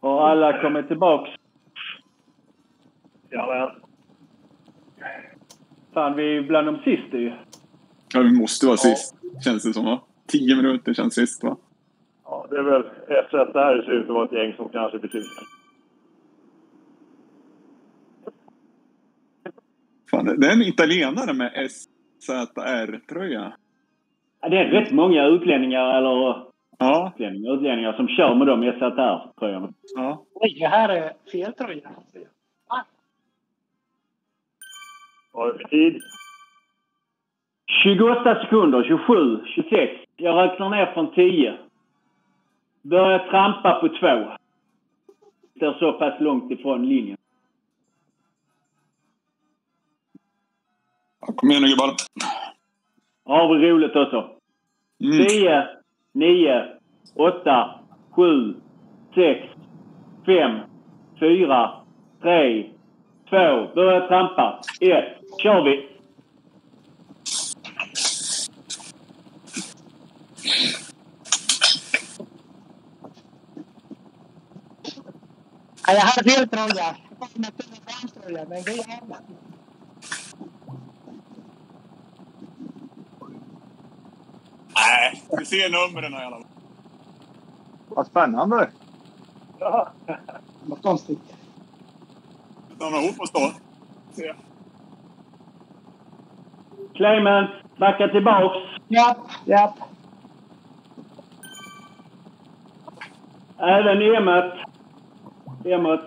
Har alla kommit tillbaks? Jajamän. Fan, vi är bland de sista ju. Ja, vi måste vara sist. Känns det som va? Tio minuter känns sist va? Ja, det är väl efter att det här ser ut att vara ett gäng som kanske blir sist. Fan, det är en italienare med SZR-tröja. Ja, Det är rätt många utlänningar, eller Ja, utlänningar, utlänningar som kör med de SZR-tröjorna. ja. Oj, det här är fel tröja. Vad för tid? 28 sekunder, 27, 26. Jag räknar ner från 10. Börjar trampa på två. Står så pass långt ifrån linjen. ja kom igen nu gubbar. Har vi roligt också. Mm. 10, 9, 8, 7, 6, 5, 4, 3, 2. Börja trampa. 1. Kör vi! Ja, jag hade fel tröja. Jag kom med Södermalmströja, men det är jävla. Nej, vi ser numren i alla fall. Vad spännande. Ja. Vad konstigt. Samla ihop oss då. Se. Clement, backa tillbaks. Japp, japp. Även Emmet. Emmet.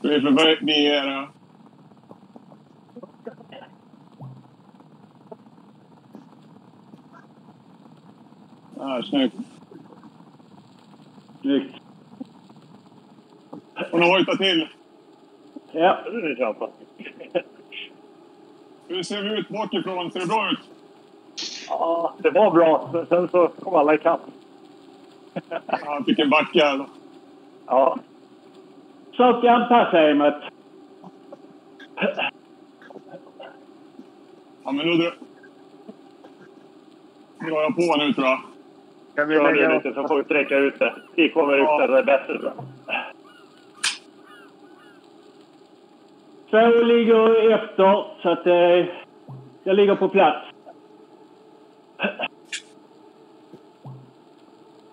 Vi är förbi. Ah, snyggt. Snyggt. Och nu hojta till. Ja, Nu är det trampa. Hur ser vi ut bakifrån? Ser det bra ut? Ja, det var bra. Men Sen så kom alla ikapp. Ja, vilken backe här. Ja, försök anpassa Emmet. Ja, men nu drar jag på nu tror jag. Kan vi gör lägga lite så får vi sträcka ut det. Vi kommer ut där det är bättre. Två ligger efter, så att eh, jag ligger på plats.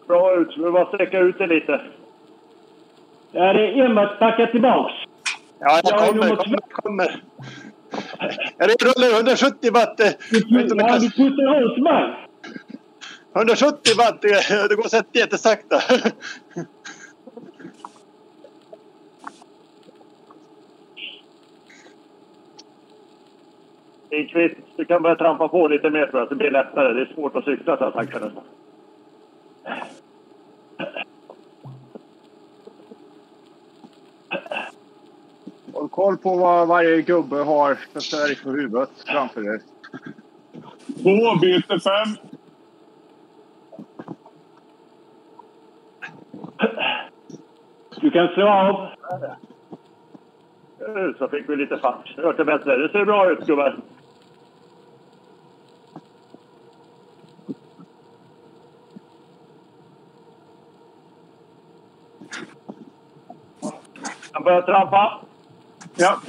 Bra ut. Vi bara sträcka ut det lite. Ja, det är Emmet backa tillbaks. Ja, Jag jag är kommer, kommer, kommer. Jag rullar 170 watt. eh, jag Ja, du puttar ut mig. 170 watt, det går så jättesakta. Lindqvist, du kan börja trampa på lite mer tror jag. så Det blir lättare. Det är svårt att cykla så här sakta nästan. Håll koll på vad varje gubbe har för färg på huvudet framför er. Två byter fem. Du kan slå av. Nu så fick vi lite fart. Det vart det bättre. Det ser bra ut gubben. Han börjar trampa. Ja.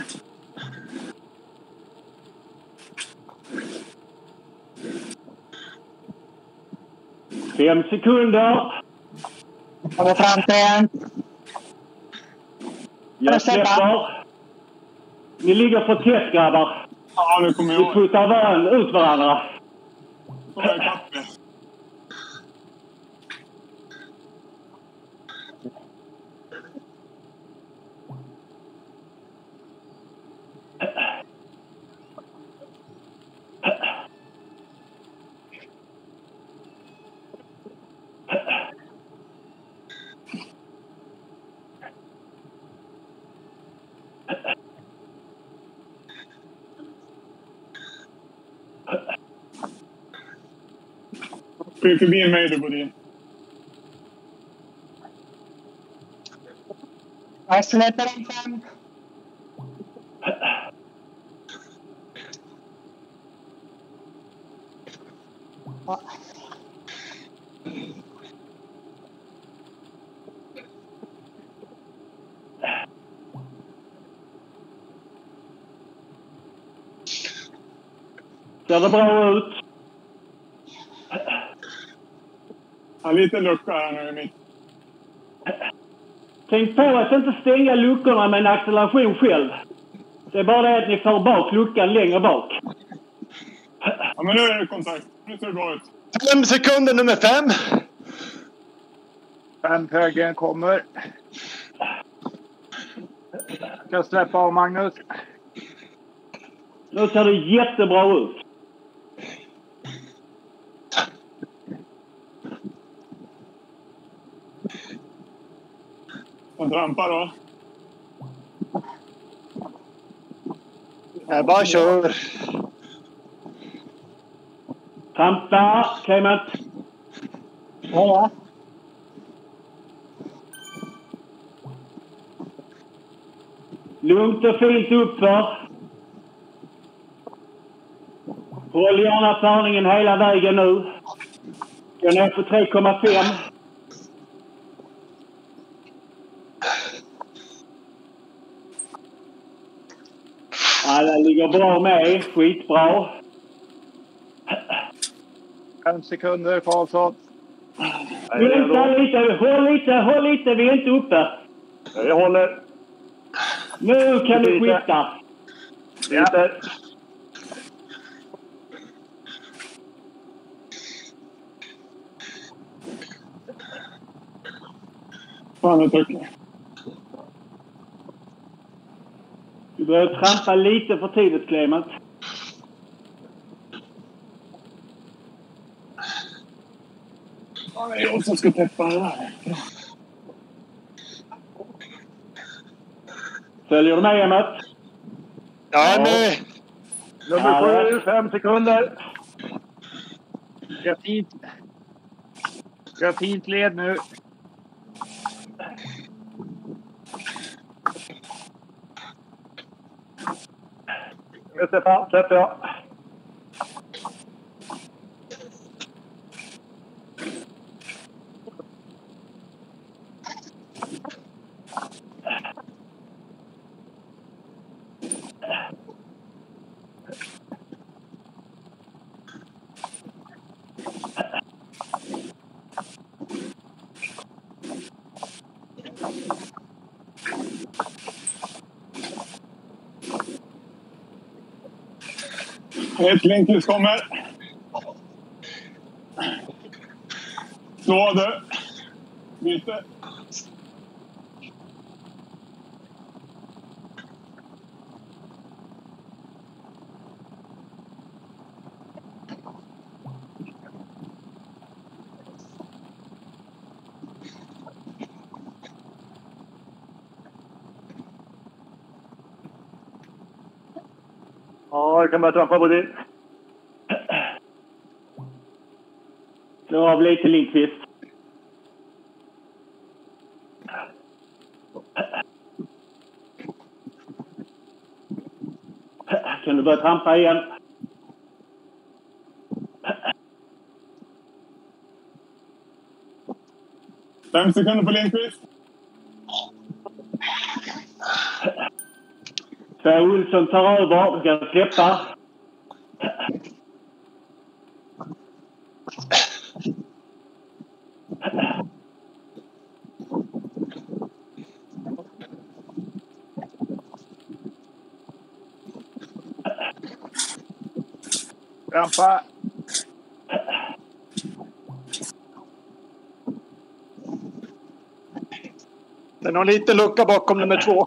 Fem sekunder. Kommer fram till en. Jag släpper. Ni ligger för tätt grabbar. Ja, nu kommer Ni jag. puttar varann, ut varandra. Jag förbi mig du Bodin. Jag släpper en fem. Ser det bra ut? Ja, lite lucka här nu i mitt. Tänk på att inte stänga luckorna med en acceleration själv. Det är bara det att ni för bak luckan längre bak. Ja, men nu är det kontakt. Nu ser det bra ut. Fem sekunder nummer fem. Fem högen kommer. Ska släppa av Magnus. Nu ser det jättebra ut. Trampa då. Jag bara kör. Trampa, Clement. Ja, Lugnt och fint uppför. Håll gärna förningen hela vägen nu. Gå ner på 3,5. Ligger bra med. Skitbra. Fem sekunder Karlsson. Jag. Vänta lite. Håll lite, håll lite. Vi är inte uppe. Jag håller. Nu kan du skifta. Lite. Fan, det trycker. Börjar trampa lite för tidigt, Clement. Fan, det är jag som ska täppa det där. Följer du med, Emmet? Jag är med. Nummer sju, fem sekunder. Ska fint. Ska fint led nu. Nu släpper släpper jag. Ett Lindqvist kommer. Slå du. Byte. Ja, jag kan börja trampa på din. Slå av lite, Lindqvist. Kan du börja trampa igen? Fem sekunder på Lindqvist. Per Olsson tar över. Du kan släppa. Trampa. Det är någon liten lucka bakom nummer två.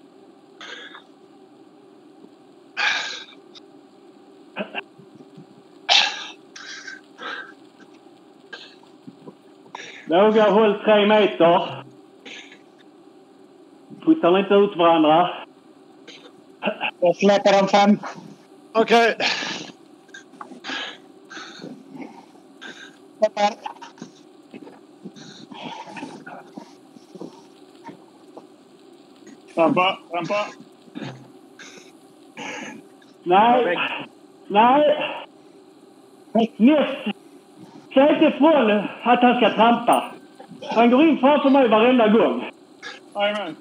Våga håll tre meter. Puttar inte ut varandra? Jag släpper om fem. Okej. Släpper. Trampa, trampa. Nej. Nej. Näst. Säg inte ifrån att han ska trampa. Han går in framför mig varenda gång. Jajamän.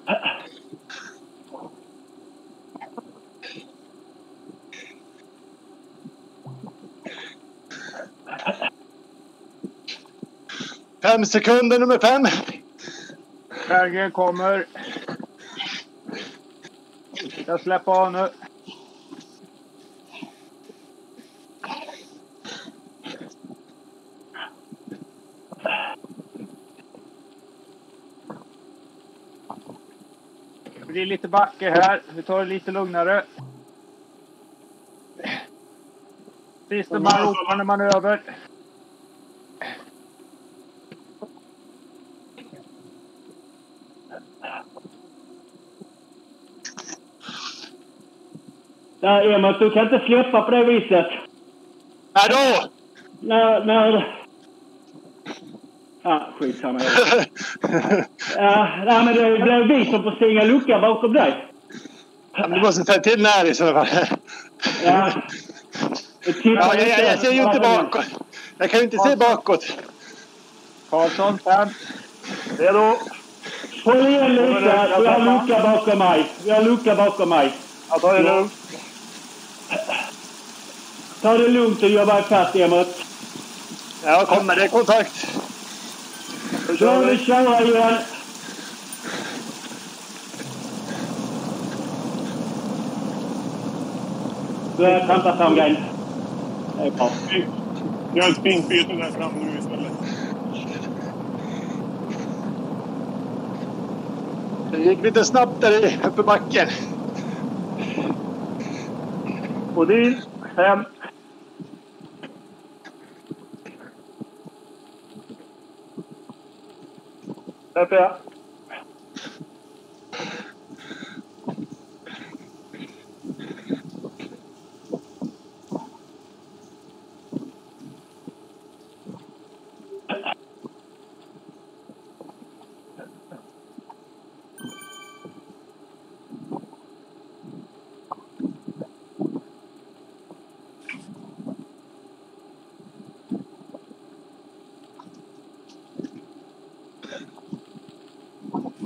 Fem sekunder nummer fem. Berggren kommer. Jag släpper av nu. Det blir lite backe här. Vi tar det lite lugnare. Sista man ropar manöver. Nej, Emot, du kan inte släppa på det viset. Nej då! När... när... Ja, skitsamma. Ja, nej, men det blir vi som får stänga luckan bakom dig. Ja, Du måste ta till när i så fall. Ja. Ja, jag, jag, jag ser ju inte bakåt. Jag kan ju inte se bakåt. Karlsson, fem. Redo? Håll igen lite. Vi har lucka bakom mig. Vi har lucka bakom mig. Jag tar det lugnt. Ta det lugnt och jobba ifatt, Emot. Ja, kommer det kontakt. Då Då kör vi vi. köra igen. Börja trampa fram grejen. Det är bra. Gör ett spinkbyte där fram nu istället. Det gick lite snabbt där i uppe backen. Odin, fem. Släpper jag.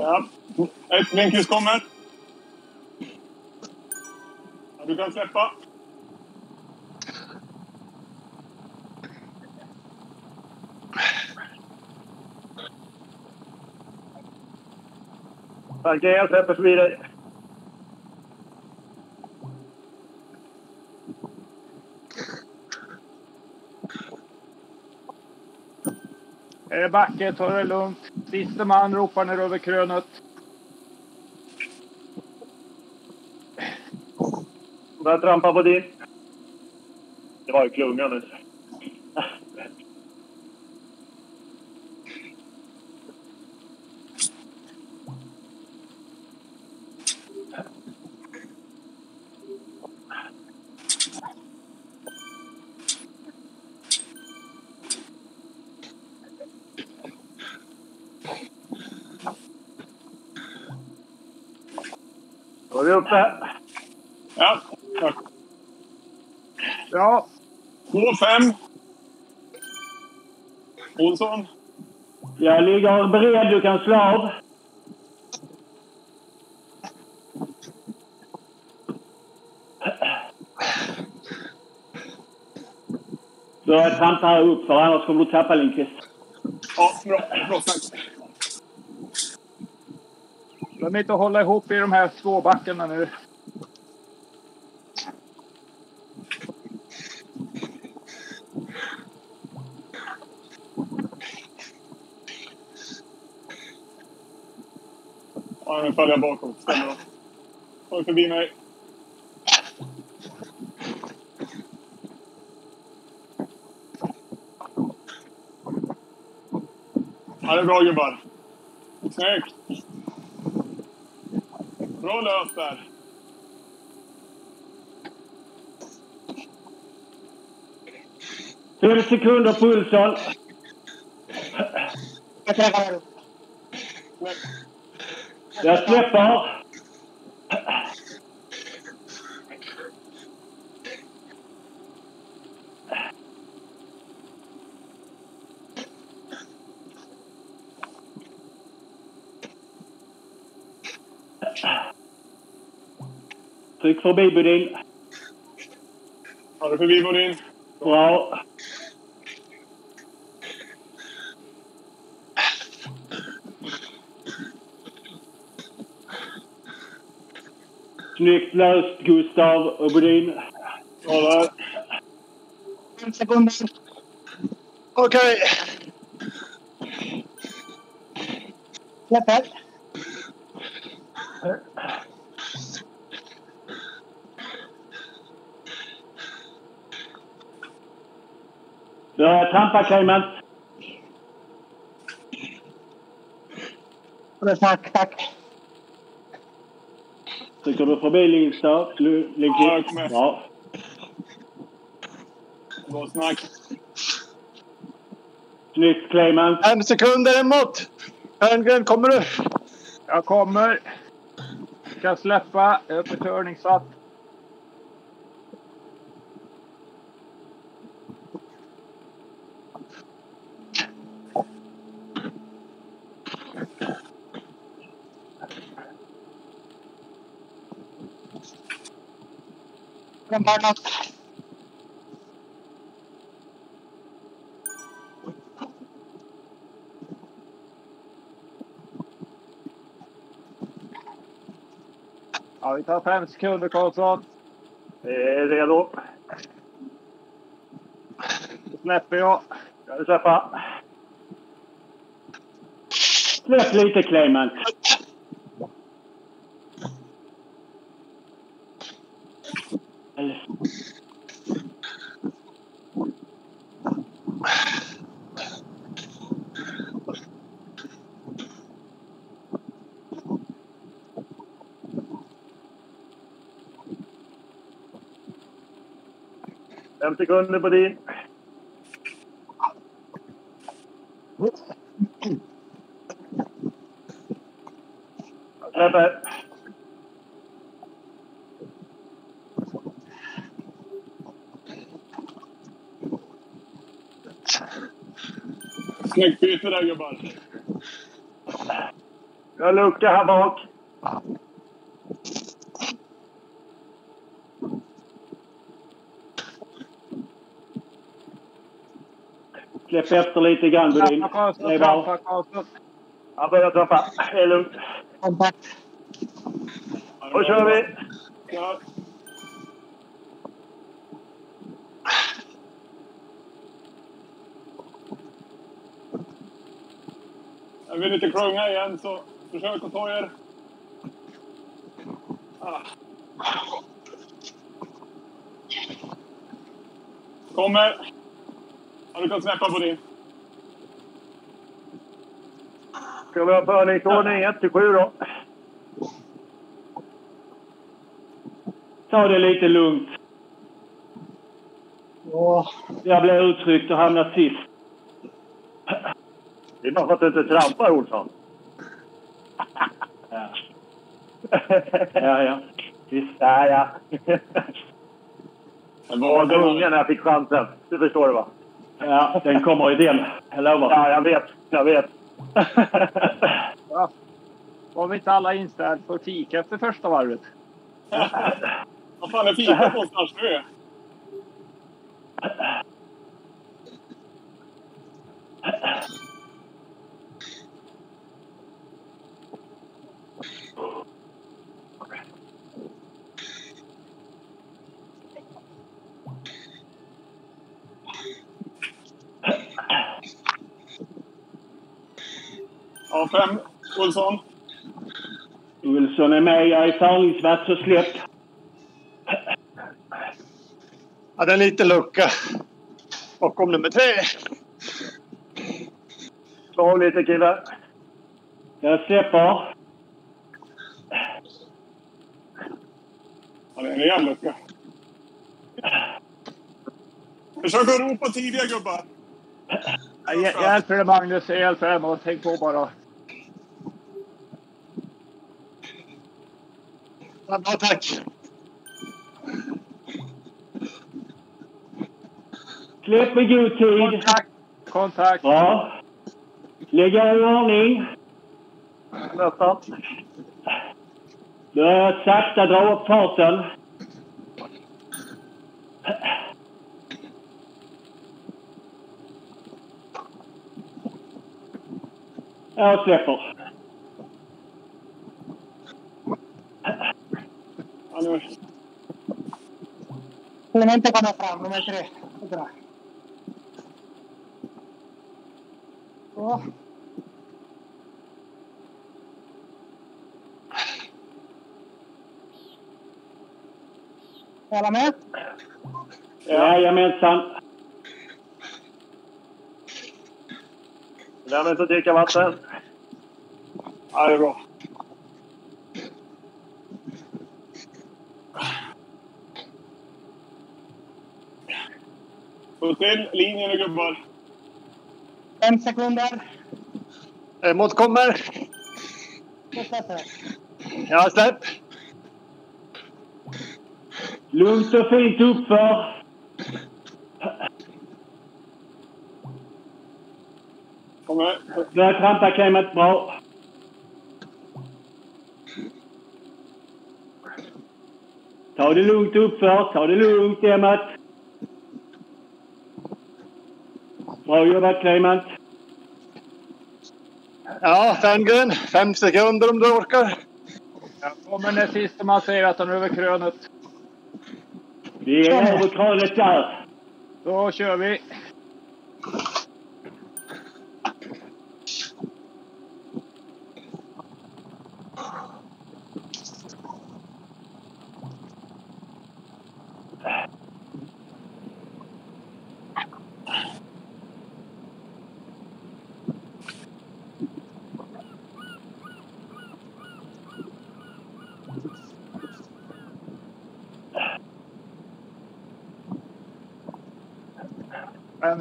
Ja. Ett Lindqvist kommer. Ja, du kan släppa. Tackar, jag släpper förbi dig. Är det backe, ta det lugnt. Sista man ropar ner över krönet. Börjar trampa på din. Det var ju klungan nu. Då är vi uppe. Ja. Tack. Ja, Två, fem. Olsson. Jag ligger beredd. Du kan slå av. Börja trampa här upp för annars kommer du tappa Lindqvist. Ja, bra. Bra snack. glöm inte att hålla ihop i de här två backarna nu. Ja, nu följer jag bakåt. Stämmer. Tar förbi mig. Ja, det är bra gubbar. Snyggt! Bra löst där. Fem sekunder på Olsson. Jag träffar. Jag släpper. Tryck förbi Bodin. Har du förbi Bodin? Bra. Snyggt löst Gustav och Bodin. Bra där. Fem sekunder. Okej. Släpper. Börja trampa Clement. Tack, tack. Trycker du förbi Lindstad? Lu- Ja, jag kommer. Bra. Bra snack. Snyggt Clement. Fem sekunder emot. Hörngren, kommer du? Jag kommer. Ska släppa. Jag är på Men bara något. Ja, vi tar fem sekunder Karlsson. Vi är redo. Då släpper jag. Ska du släppa? Släpp lite Clement. Eller- Fem sekunder på din. Jag Släpper. Snyggt byte där gubbar. Jag har lucka här bak. Släpp efter lite grann Bodin. Det är bra. Han börjar trampa. Det är lugnt. Då kör vi. Ja. Jag vill inte klunga igen, så försök att ta er. Ah. Kommer. Ja, du kan släppa på din. Ska vi ha förningsordning 1 till 7 då? Ta det lite lugnt. Ja. Jag blev uttryckt och hamnade sist. Det är bara för att du inte trampar Olsson. Ja, ja. ja. Visst. Ja, ja. Det Jag var ungen när jag fick chansen. Du förstår det va? Ja, den kommer i den. Jag lovar. Ja, jag vet. Jag vet. Ja. Var vi inte alla inställda på fika efter första varvet? Vad fan är fikat någonstans nu? Ja, fem. Olsson. Olsson är med. Jag är förningsvakt, så släpp. Hade en liten lucka. Bakom nummer tre. Slå av lite killar. Jag släpper. det är en rejäl lucka. Försök att ropa tidiga gubbar. Jag hjä- hjälper dig Magnus, jag hjälper dig. Tänk på bara. Ja, tack. Släpp i god tid. Kontakt. Kontakt. Bra. Lägga i ordning. Nästan. Börja sakta dra upp farten. Jag släpper. Nu. Clemente kommer fram, nummer tre. Bra. Så. Är alla med? Jajamensan. Glöm inte att dricka vatten. Ja, det är bra. Stå still. Linjen nu gubbar. Fem sekunder. Emot kommer. Så släpper jag. Ja, släpp. Lugnt och fint uppför. Kommer. Börja trampa Clement bra. Ta det lugnt uppför. Ta det lugnt, Emmat. Bra jobbat, Clement. Ja, Ferngren. Fem sekunder om du orkar. Jag kommer när sista man säger att han är över krönet. Vi är över krönet där. Då kör vi.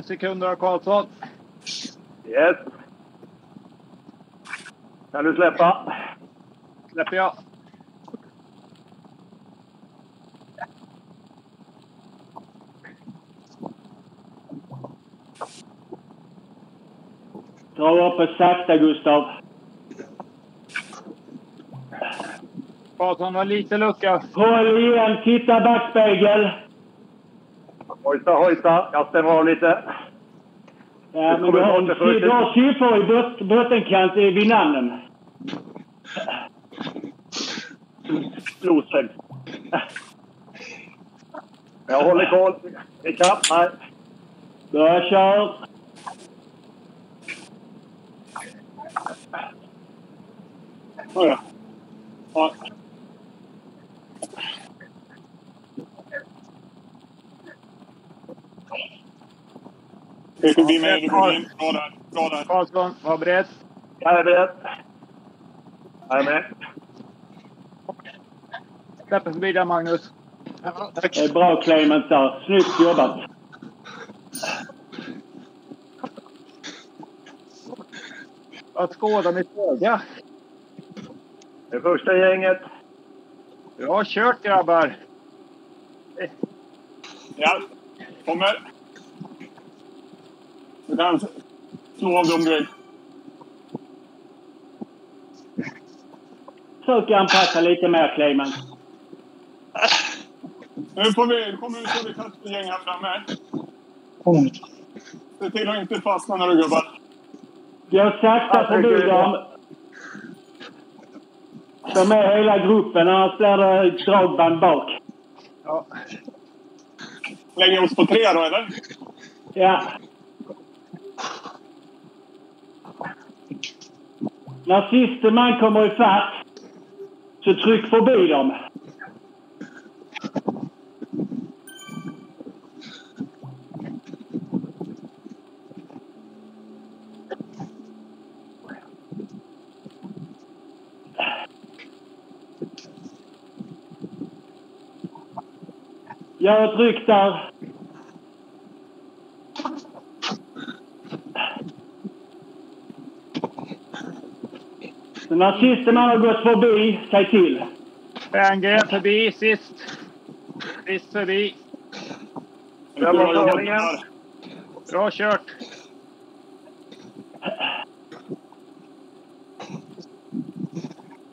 Fem sekunder av Karlsson. Yes. Kan du släppa? Släpper jag. Dra upp sakta, Gustav. Karlsson har lite lucka. Håll igen. Titta backspegel. Hojta, hojta. Jag stämmer av lite. Ja, men du har, siffror i bot, bottenkant vid namnen. Losfält. Jag håller koll. Ikapp. Nej. Börja kör. Oh, ja. Ja. Du går in. Bra där. Bra där. Karlsson, var beredd. Jag är beredd. Jag är med. Släpper förbi där Magnus. Tack. Det är bra, Clement där. Snyggt jobbat. Att skåda mitt öga. Det första gänget. Bra kört grabbar. Ja. Kommer. Du kan slå av dem grej. Försök anpassa lite mer, Clement. Nu får vi, nu kommer vi ett gäng här framme. Se till att inte fastna när du gubbar. Gå sakta förbi dem. Ta med hela gruppen, annars blir det dragband bak. Ja. Lägger oss på tre då, eller? Ja. När siste man kommer ifatt så tryck förbi dem. Gör ett ryck där. När sista man har gått förbi, säg till. Berngren förbi sist. Sist förbi. Grabbar. Bra kört.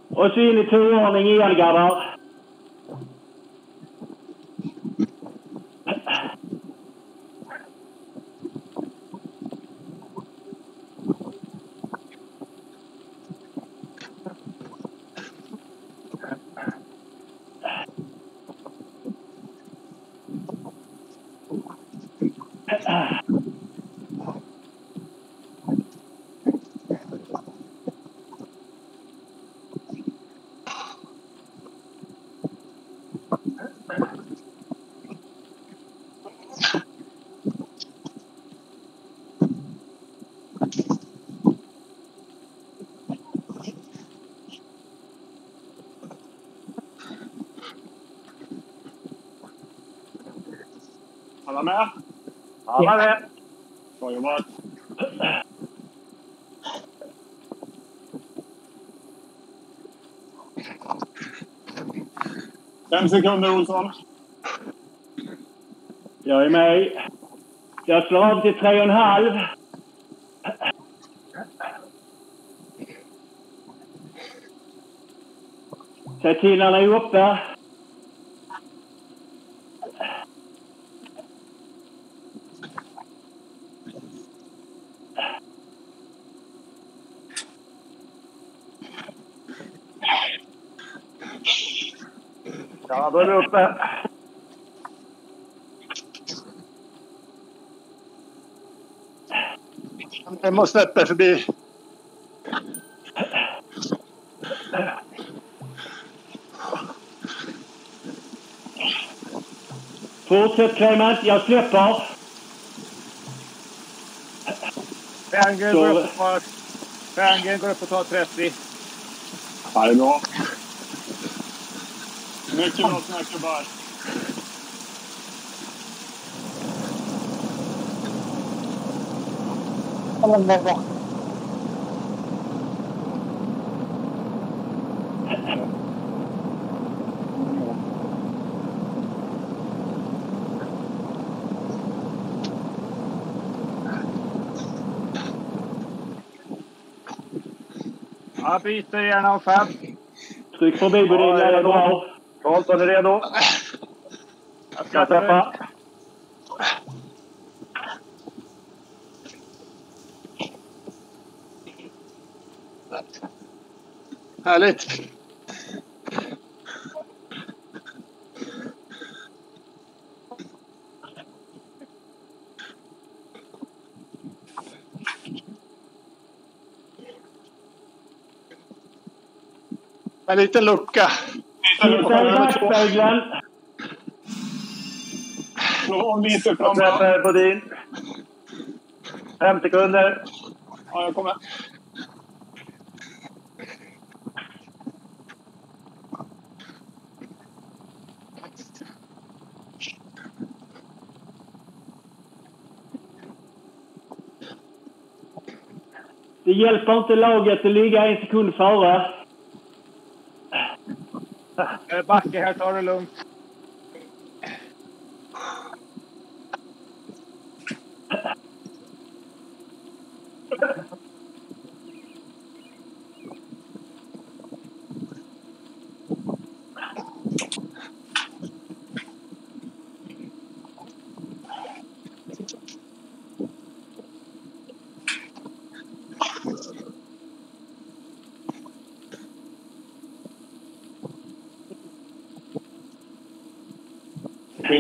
Och så in i turordning igen grabbar. Alla med? Alla med. Bra jobbat. Fem sekunder, Olsson. Jag är med. Jag slår av till tre och en halv. Säg till när ni är uppe. Ja, då är vi uppe. Jag måste släppa förbi. Fortsätt Clement, jag släpper. Berngren Så- går upp och tar... Går upp och tar 30. Ja, det är bra. Mycket bra snack, gubbar. Jag byter gärna om fem. Tryck förbi Bodin, Ja, det är redo. är redo. Jag ska träffa. Härligt. En liten lucka. Titta i backspegeln. Någon meter Jag framåt. träffar Bodin. Fem sekunder. Ja, jag kommer. Det hjälper inte laget att ligga en sekund före. Eh, Backe här, ta det lugnt.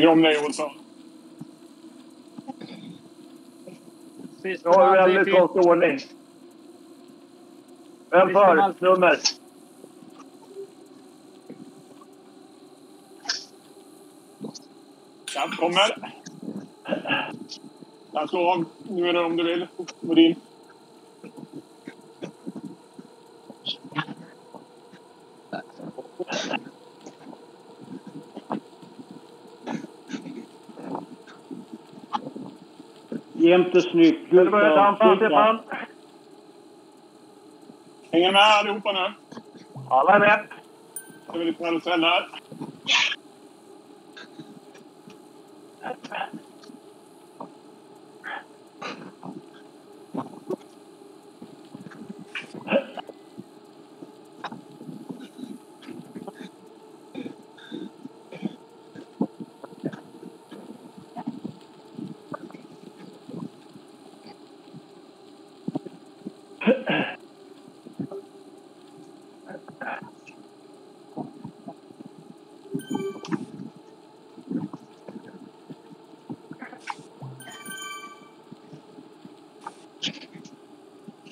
Springer om dig, Olsson. Nu har väldigt det är konstig ordning. Vem för? Nummer? Jag kommer. Jag slår av nu om du vill. Modin. Jämtesnyggt. Du börjar trampa, Stefan. Hänger med allihopa nu. Alla är med. Det är lite karusell här.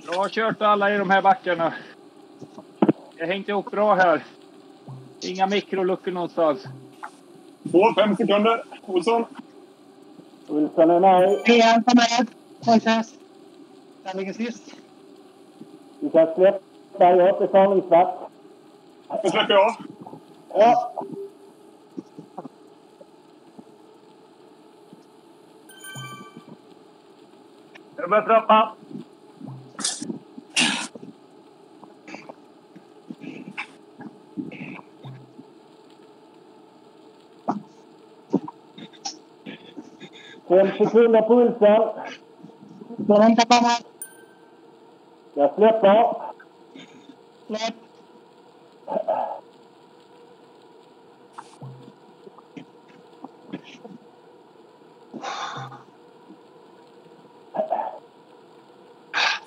Bra kört alla i de här backarna. Jag hängt ihop bra här. Inga mikroluckor någonstans. Två, fem sekunder. Olsson. Olsson är med. Trean på med. Moises. Den ligger sist. Du kan släppa. Jag inte farlighetsvakt. Nu släpper jag. Ja. Du börjar trappa. Fem sekunder på pulsen. Ska vänta på mig. Jag släpper. Släpp.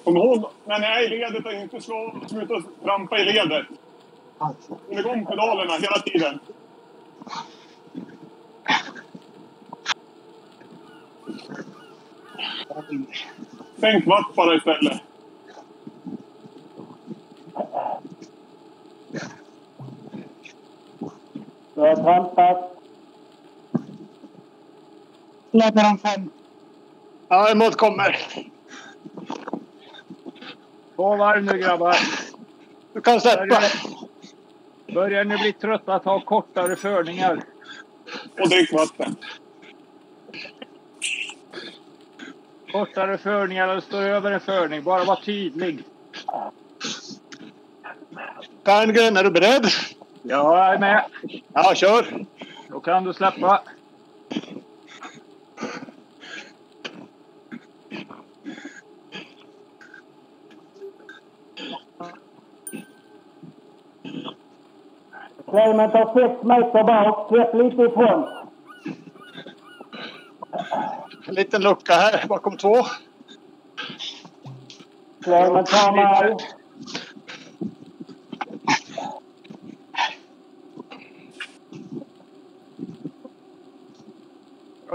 Kom ihåg när ni är i ledet att inte slå, sluta trampa i ledet. Håll igång pedalerna hela tiden. Sänk watt bara istället. Trampat. Släpper om fem. Ja, emot kommer. Två varv nu grabbar. Du kan släppa. Börjar ni bli trötta att ha kortare förningar? Och drick vatten. Kortare förningar eller stå över en förning. Bara var tydlig. Berngren, är du beredd? Ja, jag är med. Ja, kör. Då kan du släppa. Clement har sex meter bak. Släpp lite ifrån. En liten lucka här bakom två. Clement tar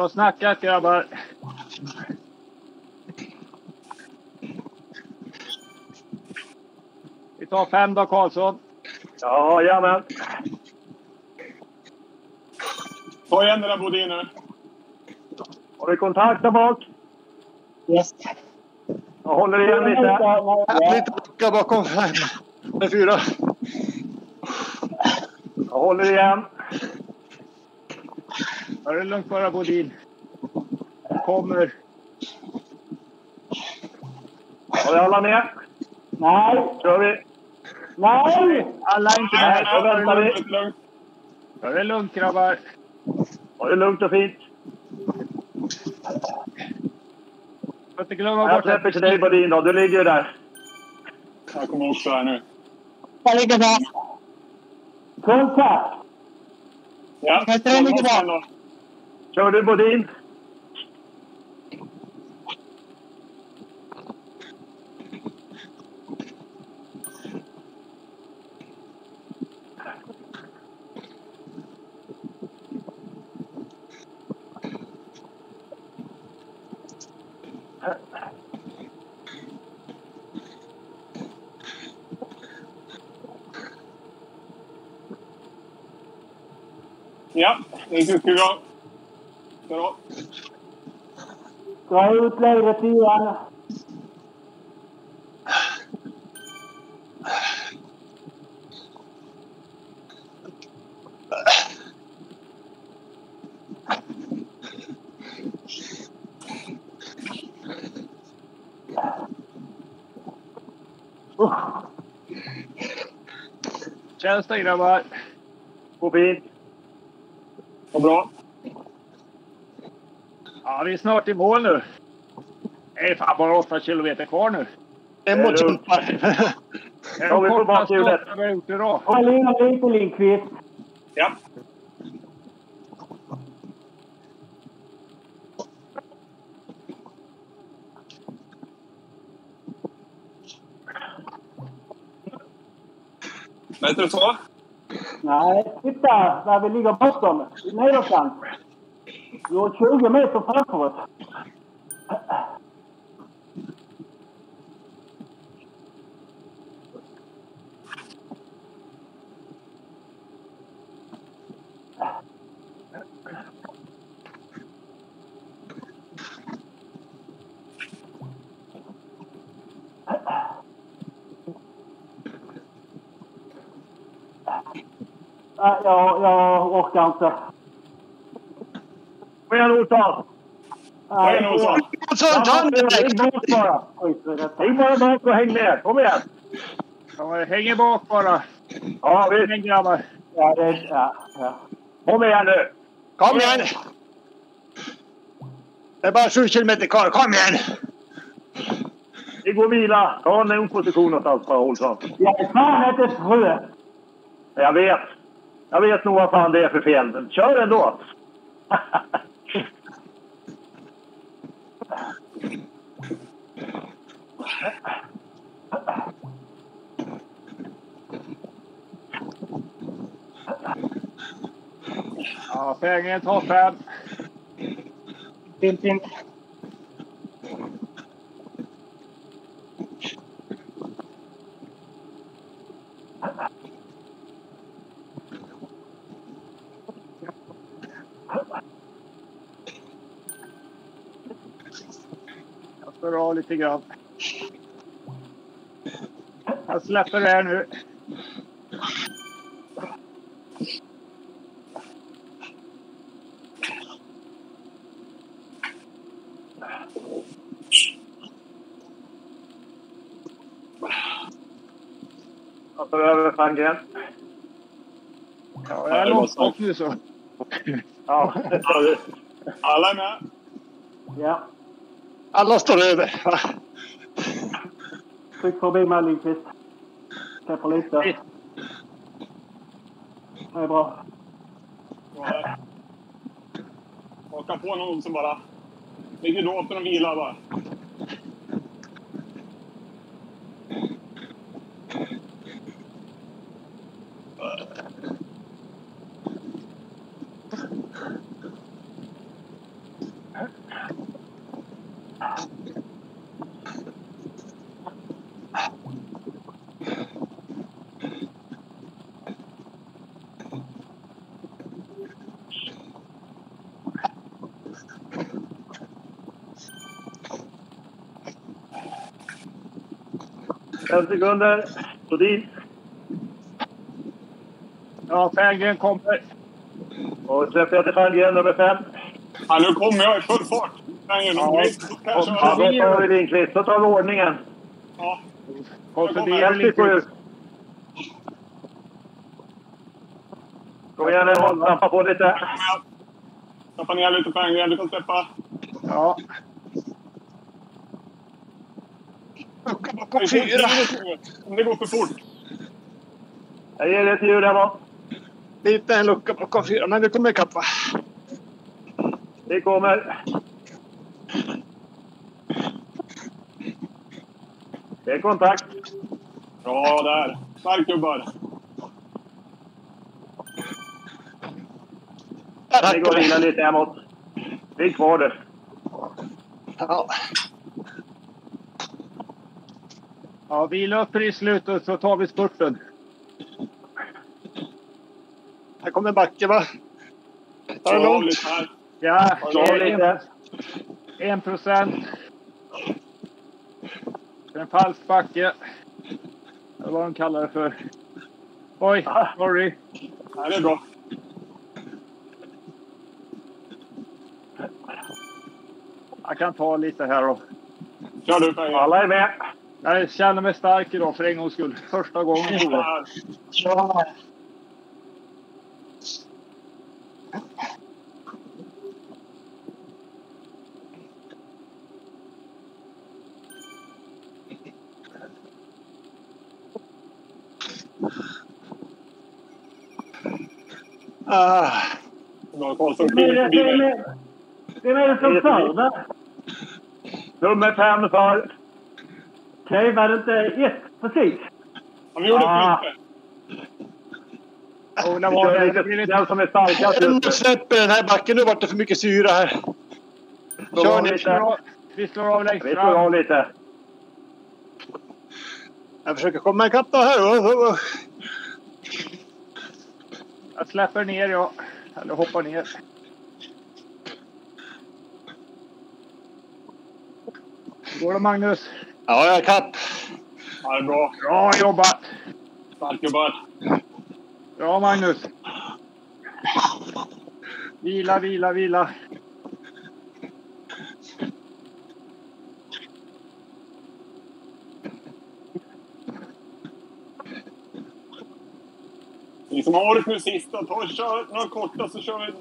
Bra snackat grabbar. Vi tar fem då Karlsson. Ja, jajamän. Ta igen den där Bodin nu. Har vi kontakt där bak? Yes. Jag håller igen lite. Ja. Lite lucka bakom. Med fyra. Jag håller igen. Ta det lugnt bara Bodin. Jag kommer. Har vi alla med? Nej. kör vi. Nej! Alla är inte Nej, med. då väntar vi. Ta det lugnt grabbar. Ha det lugnt och fint. Får inte glömma Jag bort släpper till dig Bodin då. Du ligger ju där. Jag kommer också här nu. Jag ligger bra. Kontakt! Ja, Jag tror det ligger bra. Kör du Bodin? Ja, det vi Ska du Dra längre lodret igen. Känns det grabbar? På bil. Vad bra. Ja, vi är snart i mål nu. Det är fan bara 8 kilometer kvar nu. Är lugnt. kämpar. Det är Ja, vi får bara kortaste hjulet. åtta vi har gjort idag. Håll in lite Lindqvist. Ja. Bättre så? Nej, titta där vi ligger bakom. Nederkant. Du har 20 meter framför oss. Jag, jag orkar inte. Kom igen Olsson! Nej, Olsson? Ta! Häng bort bara. Häng bara bak och häng med. Kom igen! Ja, hänger bak bara. Ja, visst. Häng grabbar. Ja, det, ja, ja. Kom igen nu! Kom igen! Det är bara sju kilometer kvar. Kom igen! Vi går och vila. Ta en lugn position någonstans bara Olsson. Jag är fan inte trött. Jag vet. Jag vet nog vad fan det är för fel. Men kör ändå. Ja, pengen tar fem. Fint, fint. Av lite grann. Jag släpper det här nu. Jag tar över Fangren. Ja, jag är bort nu så. Ja, det tar du. Alla är med. Ja. Alla står över. Tryck förbi mig Lindqvist. Släpper lite. Det är bra. Haka på någon som bara ligger lågt och vilar bara. Fem sekunder. Sodin. Ja, Fängen kommer. Och släpper jag till Fangren nummer fem. Ja, nu kommer jag i full fart. Nej, nu Ja. då tar vi Lindqvist. Så tar vi ordningen. Ja. Kom igen nu. Trampa på lite. Tappa ner lite på en gren. Du kan släppa. Ja, Det är fyra. Om det går för fort. Jag ger ett ljud där bak. Lite en lucka bakom fyra, men vi kommer ikapp va? Det kommer. Det är kontakt. Bra där. Stark gubbar. Vi går och vilar vi. lite hemåt. Ligg kvar där. Ja. Ja vila upp er i slutet så tar vi spurten. Här kommer backe va? Ta det lite här. Ja, är lite. en, en procent. En falsk backe. Eller vad de kallar det för. Oj, sorry. Nej, det är bra. Jag kan ta lite här då. Kör du. Alla är med. Jag känner mig stark idag för en gångs skull. Första gången tror jag. Ja. Ah, Bra Karlsson. Vem är det- som där? Nummer fem för. Okej, var det inte ett precis? Han gjorde Ah. var kör det. lite, lite den som är starkast nu just nu. släpper den här backen. Nu vart det för mycket syra här. Kör ni. slår av, vi slår av längst Vi slår fram. av lite. Jag försöker komma ikapp då här. Jag släpper ner jag. Eller hoppar ner. Går det Magnus? Ja, jag är ikapp. Ja, det är bra. Bra jobbat! Starkt jobbat. Bra Magnus! Vila, vila, vila. Ni som har ork nu sista, ta och kör några korta så kör vi.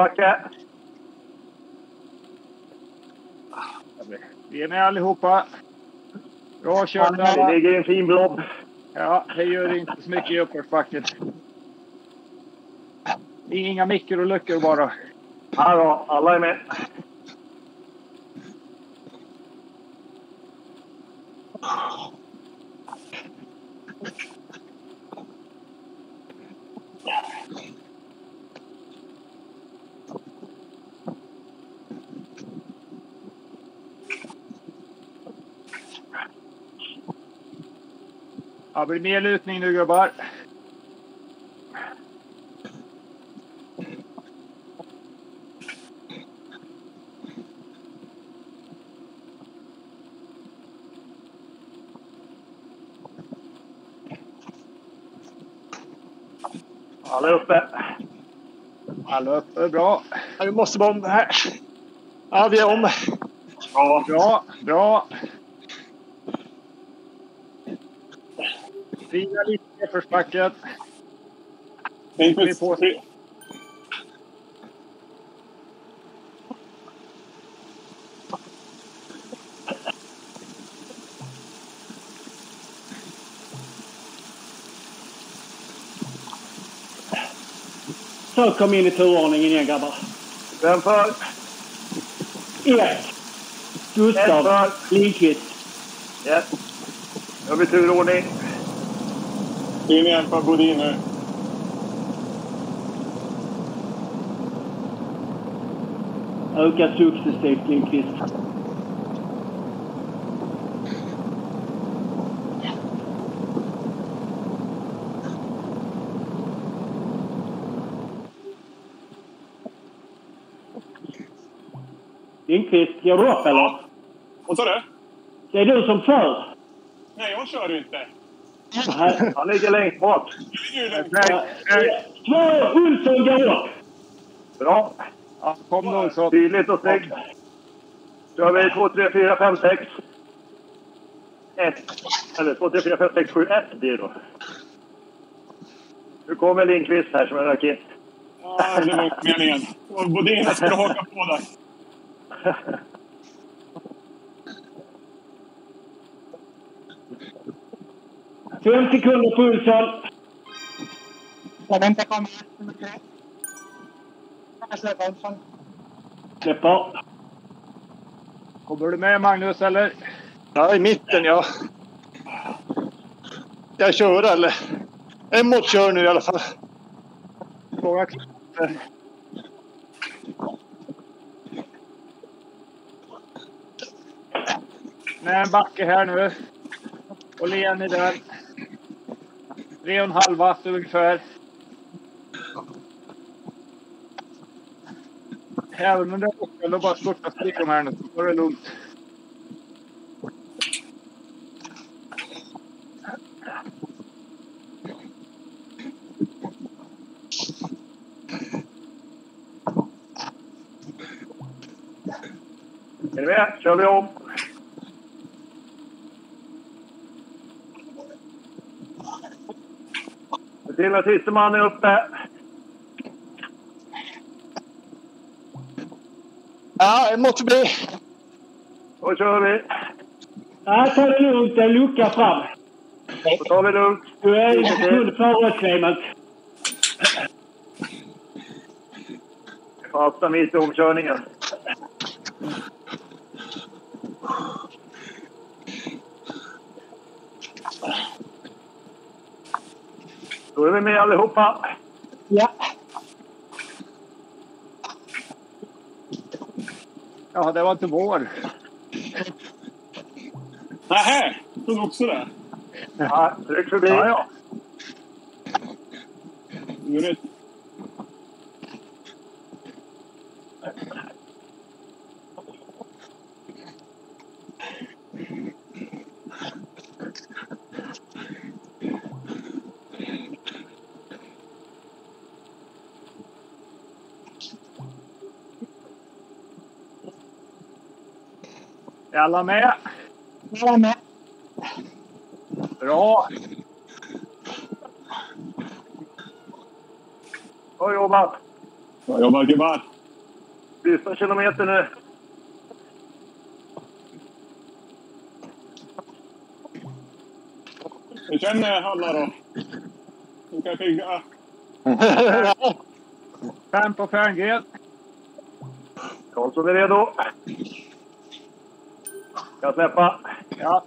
Backe? Vi är med allihopa. Bra kört alla. ligger i en fin blob. Ja, det gör inte så mycket i uppförsbacken. Inga mikroluckor bara. Då, alla är med. Blir mer lutning nu gubbar. Alla är uppe. Alla uppe, bra. Ja, Vi måste bomba här. Ja, vi är om. Ja, Bra, bra. Vila lite i uppförsbacken. tänk. Så, kom in i turordningen igen grabbar. Vem för? Erik. Gustav. Lindqvist. Yes. Nu har vi turordning. In igen för Bodin nu. Öka successivt Lindqvist. Lindqvist, ger du upp eller? Vad sa du? Det är du som för. Nej, jag kör inte. Nej. Han ligger längst nej. Två Olsson går upp. Bra. Ja, kom då Olsson. Tydligt och snyggt. kör vi 2, 3, 4, 5, 6. 1. Eller 2, 3, 4, 5, 6, 7, 1 blir det då. Nu kommer Lindqvist här som en raket. Ja, det var inte meningen. Och Bodin skulle haka på där. Fem sekunder på Olsson. Kan inte komma för mycket. Jag släpper Olsson. Släpper. Kommer du med Magnus eller? Ja, i mitten ja. Jag kör eller? Emot kör nu i alla fall. Fråga Med en backe här nu. Och Leni där. Tre och en halv watt ungefär. Även om det är borta, då bara skottas till de här nu. Så får det lugnt. Är du med? kör vi om. Se till att siste man är uppe. Ja, det måste bli. Då kör vi. Ja, ta det lugnt. Det är lucka fram. Då tar vi lugnt. Du är en sekund före oss, Clement. Fasta mitt i omkörningen. Då är vi med allihopa. Ja. Ja, det var inte vår. Nähä, trodde också det. Ja, tryck förbi. Ja, ja. Lurigt. Alla med? Jag är med. Bra. Bra jobbat. Bra jobbat gubbar. Sista kilometer nu. Hur känner alla då? Vilka är pigga? Fem på Ferngren. Karlsson är redo. Ska släppa. Ja.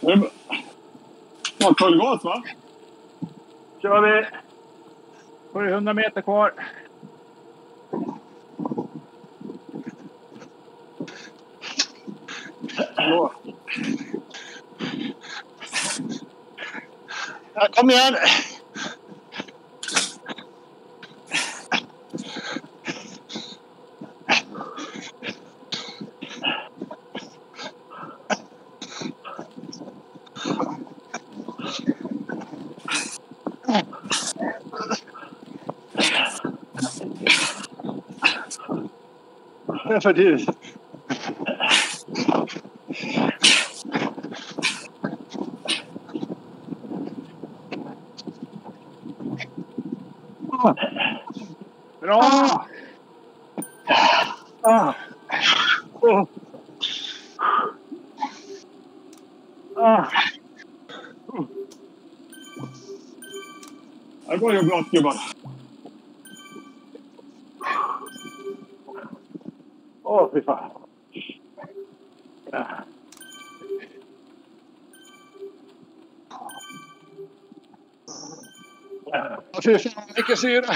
Det full gas va? kör vi. 700 meter kvar. Ja, kom igen! Det är för tidigt. Bra! Ah. Oh. Ah. Det går ju bra gubbar. Åh, fy fan. Ja. Fy fan, vilken syra!